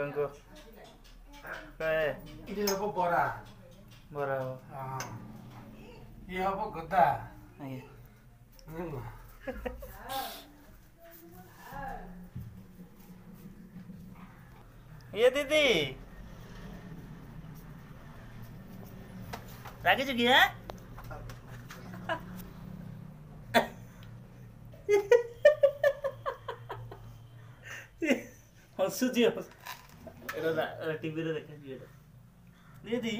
कंको क्या ये हबो बरा बरा हाँ। हाँ। ये हबो गद्दा। आगे ये दीदी। रागे चुकी है? हंसुची हंस। ଟିଭିରେ ଦେଖାଯିବ ଏଟା ଦିଦି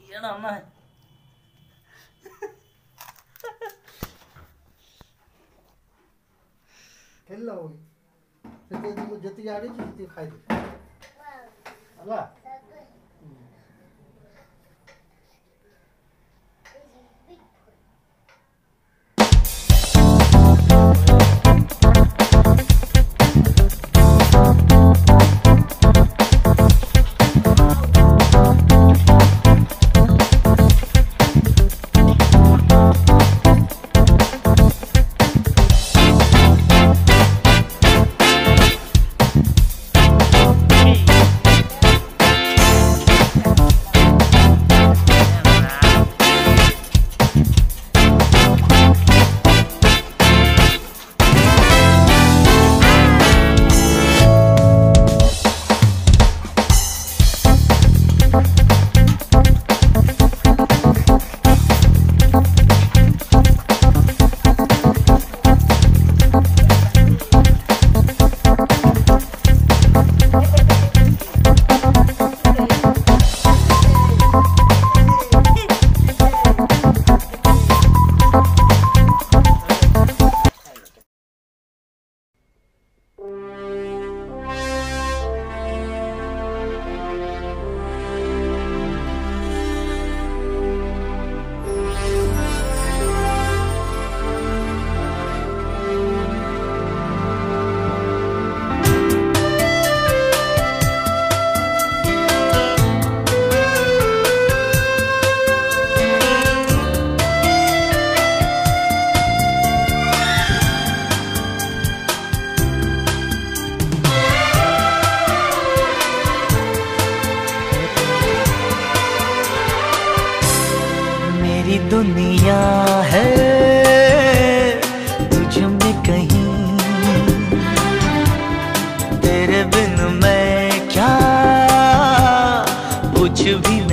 ଇଏଟା ଅମା ଖେଳିଲା ହଉ ସେତେ ଯେତିକି ଆଣିଛି ସେତିକି ଖାଇଦେ ହେଲା दुनिया है तुझ में कहीं। तेरे बिन मैं क्या? कुछ भी